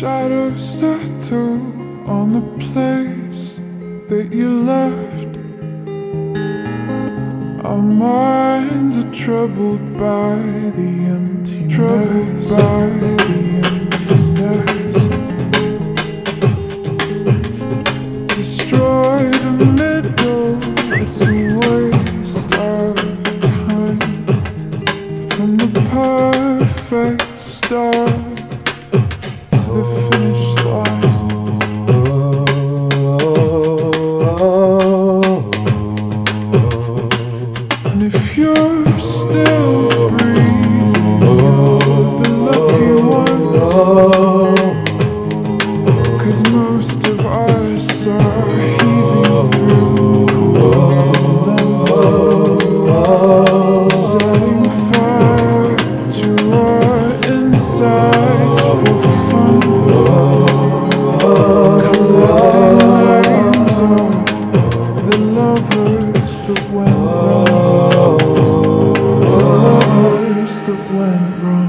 shadows settle on the place that you left. Our minds are troubled by the emptiness. Troubled by the emptiness. Destroy the middle. It's a waste of time. From the perfect start the finish line. And if you're still breathing, you're the lucky one. Cause most of us are heaving through Setting fire to our insides that went wrong. The first that went wrong.